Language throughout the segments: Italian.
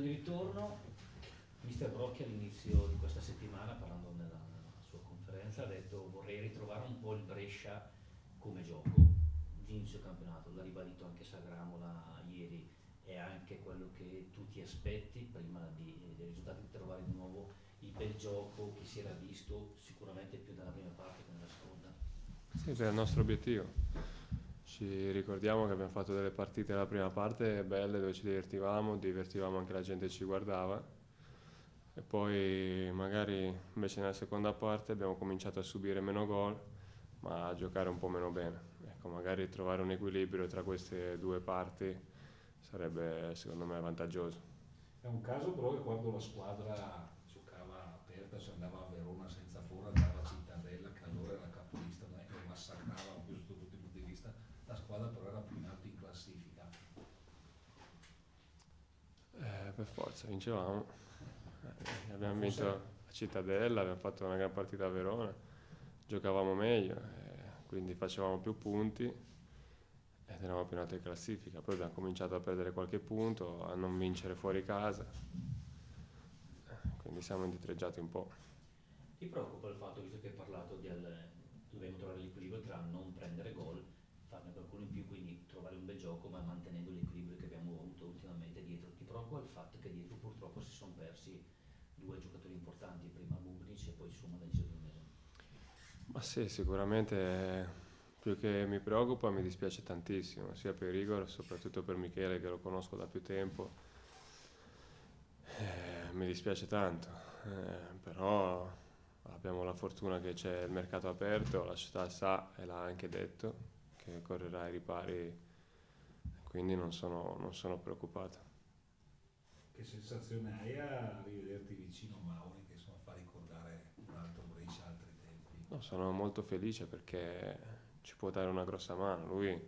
di ritorno, mister Brocchi all'inizio di questa settimana, parlando nella, sua conferenza, ha detto vorrei ritrovare un po' il Brescia come gioco di inizio campionato, l'ha ribadito anche Sagramola ieri, è anche quello che tu ti aspetti prima di, dei risultati di trovare di nuovo il bel gioco che si era visto sicuramente più nella prima parte che nella seconda. Sì, è il nostro obiettivo. Ci ricordiamo che abbiamo fatto delle partite la prima parte belle dove ci divertivamo, divertivamo anche la gente che ci guardava e poi magari invece nella seconda parte abbiamo cominciato a subire meno gol ma a giocare un po' meno bene. Ecco, magari trovare un equilibrio tra queste due parti sarebbe secondo me vantaggioso. È un caso però che quando la squadra giocava aperta, se andava a Verona senza fuori, andava a Cittadella, che allora era capolista, non è che massacrava più sotto tutti i punti di vista, la squadra però era più in alto in classifica. Eh, per forza, vincevamo. Eh, abbiamo vinto a Cittadella, abbiamo fatto una gran partita a Verona, giocavamo meglio, eh, quindi facevamo più punti ed eravamo più in alto in classifica. Poi abbiamo cominciato a perdere qualche punto, a non vincere fuori casa, quindi siamo indietreggiati un po'. Ti preoccupa il fatto, visto che hai parlato di al, dobbiamo trovare l'equilibrio tra non prendere gol, farne qualcuno in più, quindi trovare un bel gioco, ma mantenendo l'equilibrio preoccupa il fatto che dietro purtroppo si sono persi due giocatori importanti, prima Bubnic e poi Suma del Giardinese? Ma sì, sicuramente più che mi preoccupa mi dispiace tantissimo, sia per Igor, soprattutto per Michele che lo conosco da più tempo. Eh, mi dispiace tanto, eh, però abbiamo la fortuna che c'è il mercato aperto, la società sa e l'ha anche detto che correrà ai ripari, quindi non sono, non sono preoccupato. Che sensazione hai a rivederti vicino a Mauri che insomma, fa ricordare un altro Brescia, altri tempi? No, sono molto felice perché ci può dare una grossa mano. Lui eh,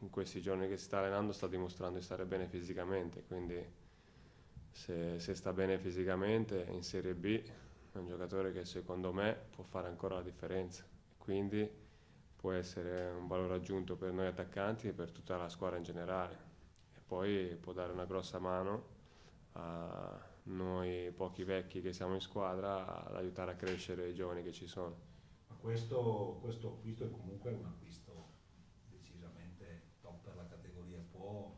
in questi giorni che si sta allenando sta dimostrando di stare bene fisicamente, quindi se, se sta bene fisicamente in Serie B è un giocatore che secondo me può fare ancora la differenza. Quindi può essere un valore aggiunto per noi attaccanti e per tutta la squadra in generale. Poi può dare una grossa mano a noi pochi vecchi che siamo in squadra ad aiutare a crescere i giovani che ci sono. Ma questo, questo acquisto è comunque un acquisto decisamente top per la categoria, può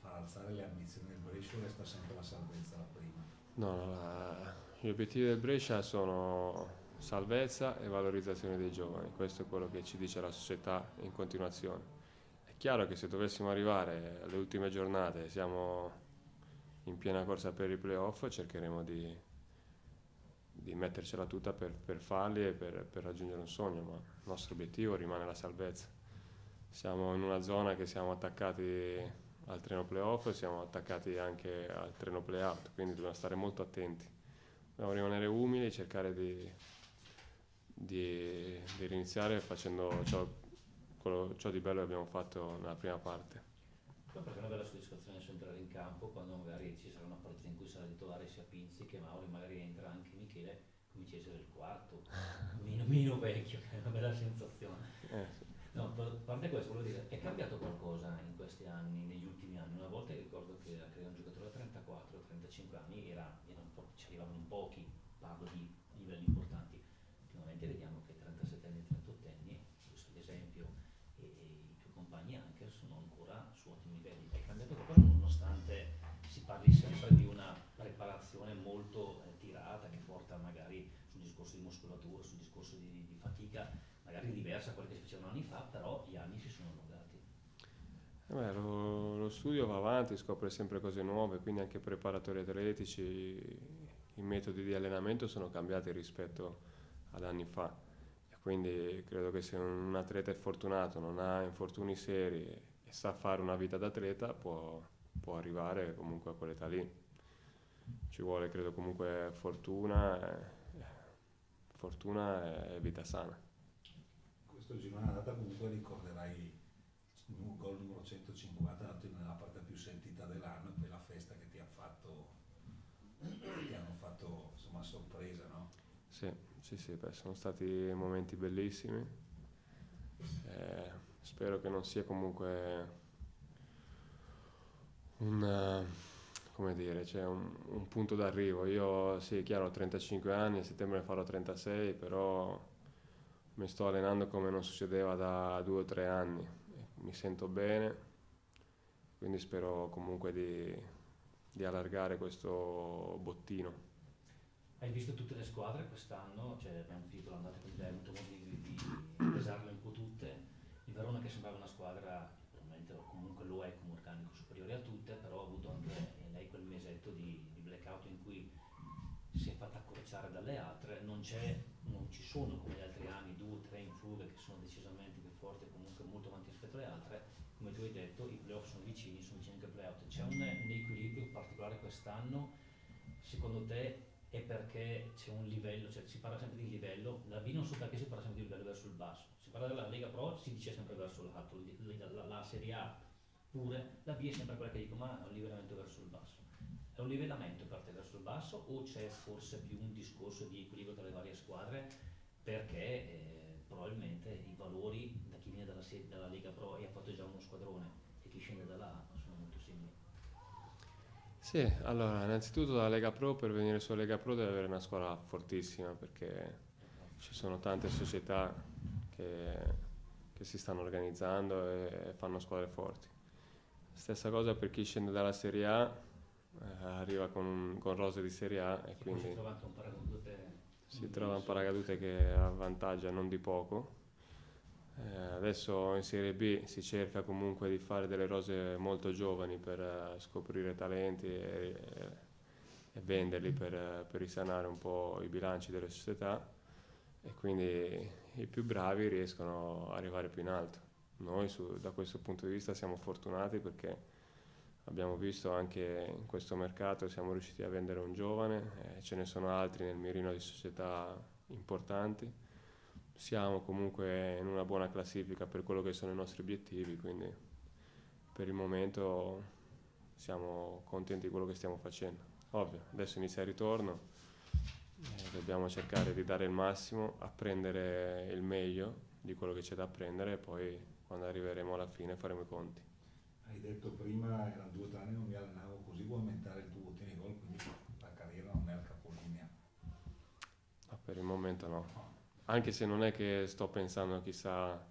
far alzare le ambizioni del Brescia o resta sempre la salvezza la prima? No, no la, gli obiettivi del Brescia sono salvezza e valorizzazione dei giovani, questo è quello che ci dice la società in continuazione. Chiaro che se dovessimo arrivare alle ultime giornate, siamo in piena corsa per i playoff, cercheremo di, di mettercela tutta per, per farli e per, per, raggiungere un sogno, ma il nostro obiettivo rimane la salvezza. Siamo in una zona che siamo attaccati al treno playoff e siamo attaccati anche al treno playout, quindi dobbiamo stare molto attenti. Dobbiamo rimanere umili e cercare di, di, di riniziare facendo ciò, quello, ciò di bello che abbiamo fatto nella prima parte. Poi perché una bella soddisfazione su entrare in campo quando magari ci sarà una partita in cui sarà titolare sia Pinzi che Mauri, magari entra anche Michele, cominci a essere il quarto, meno, meno vecchio, che è una bella sensazione. Eh, No, a parte questo, volevo dire, è cambiato qualcosa in questi anni, negli ultimi anni? Una volta ricordo che credo un giocatore a 34-35 anni era, era ci arrivavano in pochi, parlo di livelli importanti. Ultimamente vediamo che 37 anni e 38 anni, questo ad esempio, e, e, i tuoi compagni anche sono ancora su ottimi livelli. È cambiato qualcosa nonostante si parli sempre di una preparazione molto eh, tirata che porta magari sul discorso di muscolatura, sul discorso di, di fatica, magari diversa da quella che si facevano anni fa, però gli anni si sono allungati. Eh beh, lo, lo, studio va avanti, scopre sempre cose nuove, quindi anche preparatori atletici, i metodi di allenamento sono cambiati rispetto ad anni fa. Quindi credo che se un atleta è fortunato, non ha infortuni seri e sa fare una vita d'atleta, può, può arrivare comunque a quell'età lì. Ci vuole, credo, comunque fortuna, e, fortuna e vita sana. Questo girone andata comunque ricorderai il gol numero 150 dato nella parte più sentita dell'anno e poi la festa che ti ha fatto ti hanno fatto insomma sorpresa no? Sì, sì, sì, beh, sono stati momenti bellissimi. Eh, spero che non sia comunque un, come dire, c'è un, un punto d'arrivo. Io sì, è chiaro, ho 35 anni, a settembre farò 36, però mi sto allenando come non succedeva da due o tre anni. Mi sento bene, quindi spero comunque di, di allargare questo bottino. Hai visto tutte le squadre quest'anno, cioè abbiamo finito l'andata con avuto modo di, di, di pesarle un po' tutte. Il Verona che sembrava una squadra, probabilmente comunque lo è come organico superiore a tutte, però ha avuto anche eh, lei quel mesetto di, di blackout in cui si è accorciare dalle altre, non, non ci sono come gli altri anni due o tre in fuga che sono decisamente più forti e comunque molto avanti rispetto alle altre, come tu hai detto i playoff sono vicini, sono vicini anche ai playout. C'è un, un equilibrio particolare quest'anno, secondo te è perché c'è un livello, cioè si parla sempre di livello, la B non so perché si parla sempre di livello verso il basso, si parla della Lega Pro, si dice sempre verso l'alto, la, la, la Serie A pure, la B è sempre quella che dico ma è un livellamento verso il basso. È un livellamento per te verso il basso o c'è forse più un discorso di equilibrio tra le varie squadre perché eh, probabilmente i valori da chi viene dalla, dalla Lega Pro e ha fatto già uno squadrone e chi scende dalla A sono molto simili. Sì, allora innanzitutto la Lega Pro per venire sulla Lega Pro deve avere una squadra fortissima perché ci sono tante società che, che si stanno organizzando e fanno squadre forti. Stessa cosa per chi scende dalla Serie A, eh, arriva con, con, rose di Serie A e quindi si trova, un paracadute, si trova un paracadute che avvantaggia non di poco eh, adesso in Serie B si cerca comunque di fare delle rose molto giovani per uh, scoprire talenti e, e venderli per, per, risanare un po' i bilanci delle società e quindi i più bravi riescono ad arrivare più in alto. Noi su, da questo punto di vista siamo fortunati perché abbiamo visto anche in questo mercato siamo riusciti a vendere un giovane, eh, ce ne sono altri nel mirino di società importanti siamo comunque in una buona classifica per quello che sono i nostri obiettivi, quindi per il momento siamo contenti di quello che stiamo facendo. Ovvio, adesso inizia il ritorno, eh, dobbiamo cercare di dare il massimo, apprendere il meglio di quello che c'è da apprendere e poi quando arriveremo alla fine faremo i conti. Hai detto prima, erano due o tre anni non mi allenavo così, vuoi aumentare il tuo bottino gol, quindi la carriera non è al capolinea? No, per il momento no anche se non è che sto pensando chissà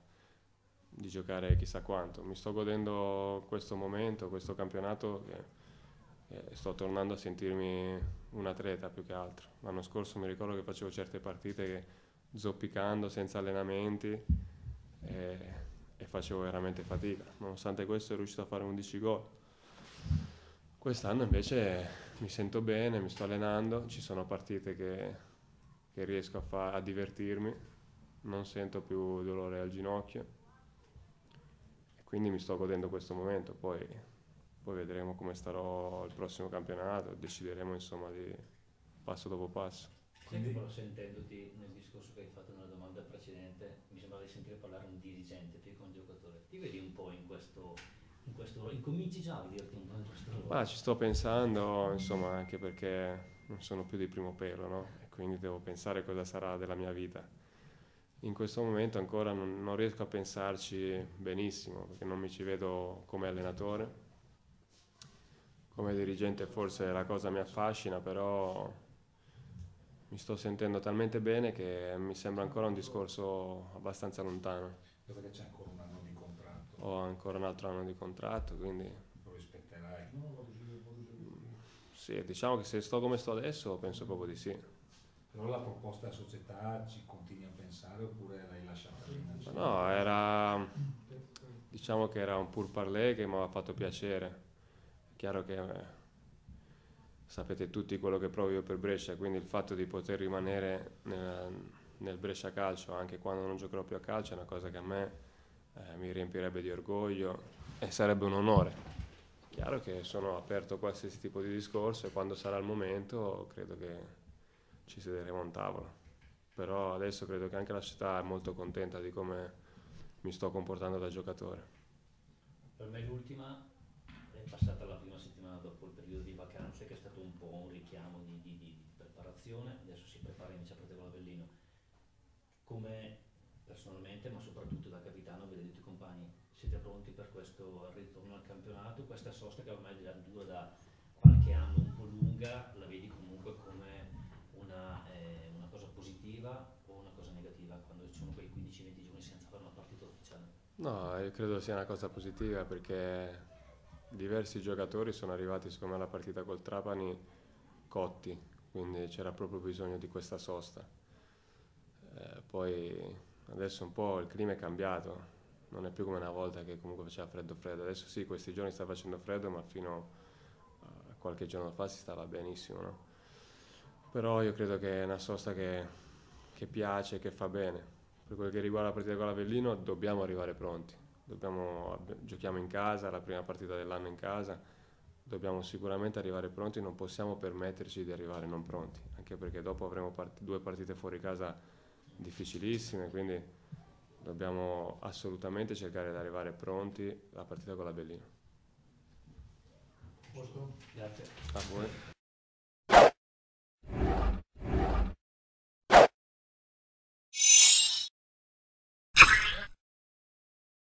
di giocare chissà quanto, mi sto godendo questo momento, questo campionato che eh, sto tornando a sentirmi un atleta più che altro. L'anno scorso mi ricordo che facevo certe partite che, zoppicando, senza allenamenti e, e facevo veramente fatica, nonostante questo sono riuscito a fare 11 gol. Quest'anno invece mi sento bene, mi sto allenando, ci sono partite che che riesco a, fa- a divertirmi, non sento più dolore al ginocchio. E quindi mi sto godendo questo momento, poi, poi vedremo come starò il prossimo campionato, decideremo insomma di passo dopo passo. Quindi, però sentendoti nel discorso che hai fatto nella domanda precedente, mi sembrava di sentire parlare un dirigente più che un giocatore. Ti vedi un po' in questo, in questo ruolo? Incominci già a vederti un po' in questo ruolo? Ma ci sto pensando, insomma, anche perché non sono più di primo pelo, no? quindi devo pensare cosa sarà della mia vita. In questo momento ancora non, non riesco a pensarci benissimo, perché non mi ci vedo come allenatore. Come dirigente forse la cosa mi affascina, però mi sto sentendo talmente bene che mi sembra ancora un discorso abbastanza lontano. Perché c'è ancora un anno di contratto. Ho ancora un altro anno di contratto, quindi... Lo rispetterai? Sì, diciamo che se sto come sto adesso penso proprio di sì. Però la proposta della società ci continui a pensare oppure l'hai lasciata lì? No, era diciamo che era un pur parler che mi aveva fatto piacere. È chiaro che eh, sapete tutti quello che provo io per Brescia, quindi il fatto di poter rimanere nel, nel Brescia Calcio anche quando non giocherò più a calcio è una cosa che a me eh, mi riempirebbe di orgoglio e sarebbe un onore. Chiaro che sono aperto a qualsiasi tipo di discorso e quando sarà il momento credo che ci siederemo a un tavolo. Però adesso credo che anche la città è molto contenta di come mi sto comportando da giocatore. Per me l'ultima è passata la prima settimana dopo il periodo di vacanze che è stato un po' un richiamo di, di, di preparazione, adesso si prepara invece a Pratevolo Avellino. Come personalmente, ma soprattutto da capitano, tutti i compagni, siete pronti per questo ritorno al campionato, questa sosta che ormai dura da qualche hanno un po' lunga la vedi comunque come una, eh, una cosa positiva o una cosa negativa quando ci sono quei 15-20 giorni senza fare una partita ufficiale? No, io credo sia una cosa positiva perché diversi giocatori sono arrivati secondo me alla partita col Trapani cotti, quindi c'era proprio bisogno di questa sosta. Eh, poi adesso un po' il clima è cambiato, non è più come una volta che comunque faceva freddo freddo, adesso sì questi giorni sta facendo freddo ma fino a qualche giorno fa si stava benissimo, no? però io credo che è una sosta che, che piace, che fa bene. Per quel che riguarda la partita con l'Avellino dobbiamo arrivare pronti, dobbiamo, giochiamo in casa, la prima partita dell'anno in casa, dobbiamo sicuramente arrivare pronti, non possiamo permetterci di arrivare non pronti, anche perché dopo avremo part- due partite fuori casa difficilissime, quindi dobbiamo assolutamente cercare di arrivare pronti alla partita con la Bellina. Posto? Grazie. A voi.